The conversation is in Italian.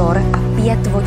motor a Piet.